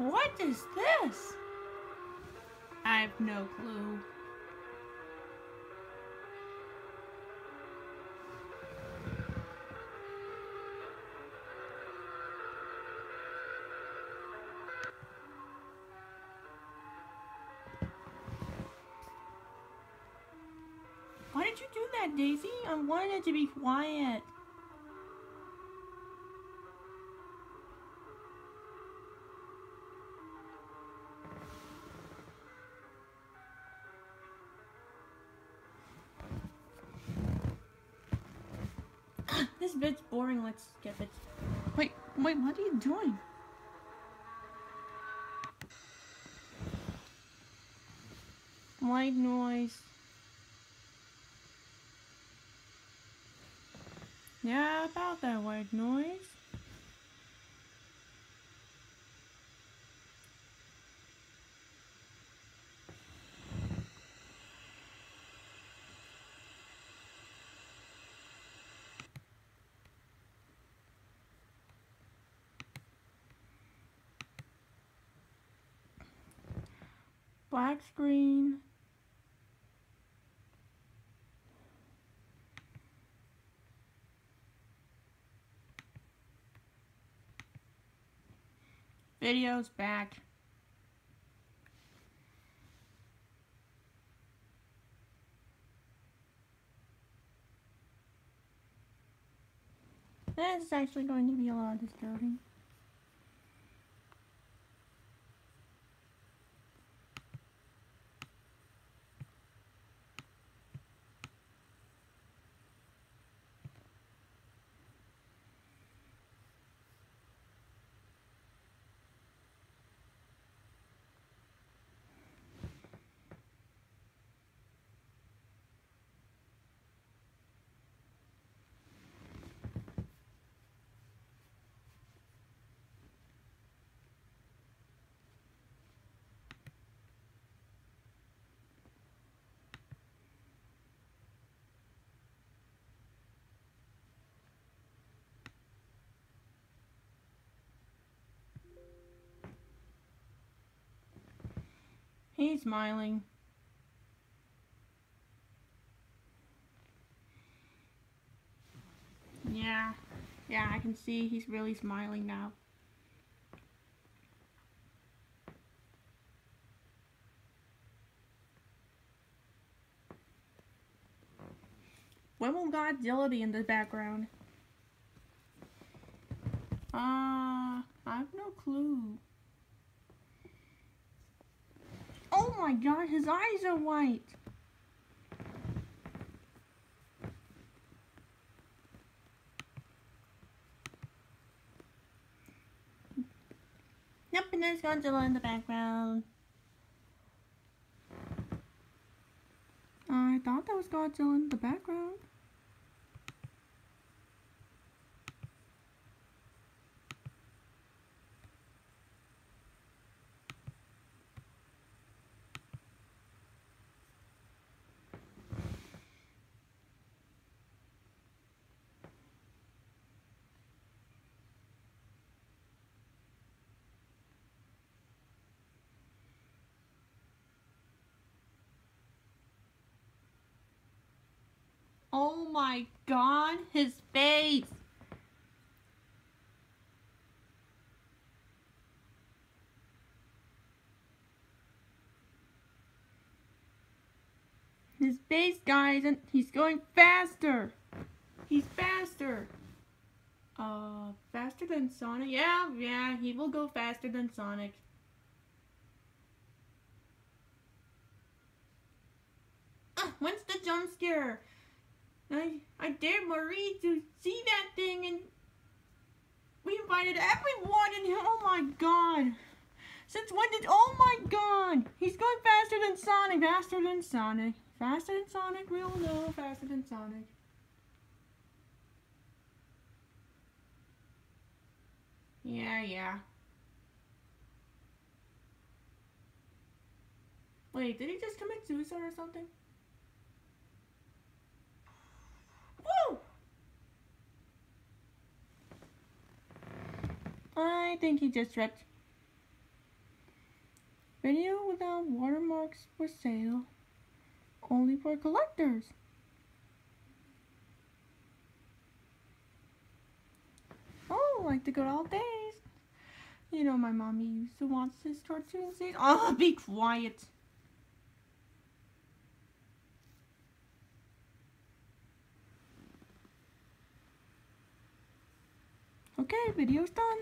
What is this? I have no clue. Why did you do that, Daisy? I wanted it to be quiet. This bit's boring. Let's skip it. Wait, wait, what are you doing? White noise. Yeah, about that white noise. Black screen. Videos back. This is actually going to be a lot of disturbing. He's smiling. Yeah, yeah, I can see he's really smiling now. When will Godzilla be in the background? Uh, I have no clue. Oh my god, his eyes are white. Yep, and there's Godzilla in the background. I thought that was Godzilla in the background. Oh my god, his face! His face, guys, and he's going faster! He's faster! Uh, faster than Sonic? Yeah, yeah, he will go faster than Sonic. When's the jump scare? I, I dared Marie to see that thing and we invited everyone and oh my god. Since when did, oh my god. He's going faster than Sonic, faster than Sonic. Faster than Sonic, we all know, faster than Sonic. Yeah, yeah. Wait, did he just commit suicide or something? I think he just ripped. Video without watermarks for sale. Only for collectors. Oh, like the good old days. You know my mommy used to watch this cartoon. Oh, be quiet. Okay, video's done.